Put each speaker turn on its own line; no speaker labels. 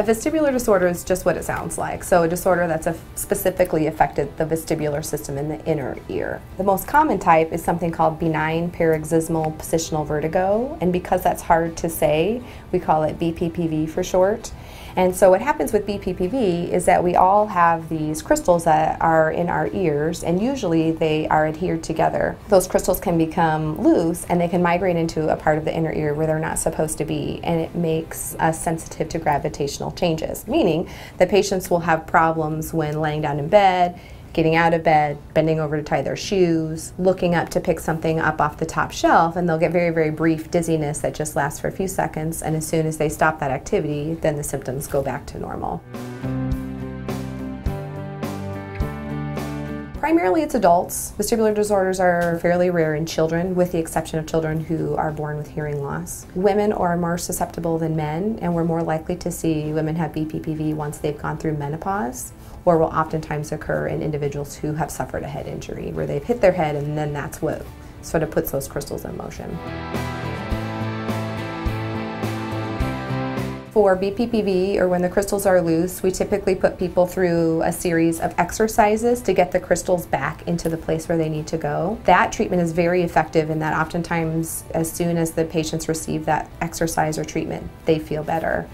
A vestibular disorder is just what it sounds like. So a disorder that's a specifically affected the vestibular system in the inner ear. The most common type is something called benign paroxysmal positional vertigo, and because that's hard to say, we call it BPPV for short. And so what happens with BPPV is that we all have these crystals that are in our ears and usually they are adhered together. Those crystals can become loose and they can migrate into a part of the inner ear where they're not supposed to be and it makes us sensitive to gravitational changes, meaning that patients will have problems when laying down in bed, getting out of bed, bending over to tie their shoes, looking up to pick something up off the top shelf, and they'll get very, very brief dizziness that just lasts for a few seconds. And as soon as they stop that activity, then the symptoms go back to normal. Primarily it's adults. Vestibular disorders are fairly rare in children, with the exception of children who are born with hearing loss. Women are more susceptible than men, and we're more likely to see women have BPPV once they've gone through menopause, or will oftentimes occur in individuals who have suffered a head injury, where they've hit their head and then that's what sort of puts those crystals in motion. For BPPV or when the crystals are loose, we typically put people through a series of exercises to get the crystals back into the place where they need to go. That treatment is very effective in that oftentimes as soon as the patients receive that exercise or treatment, they feel better.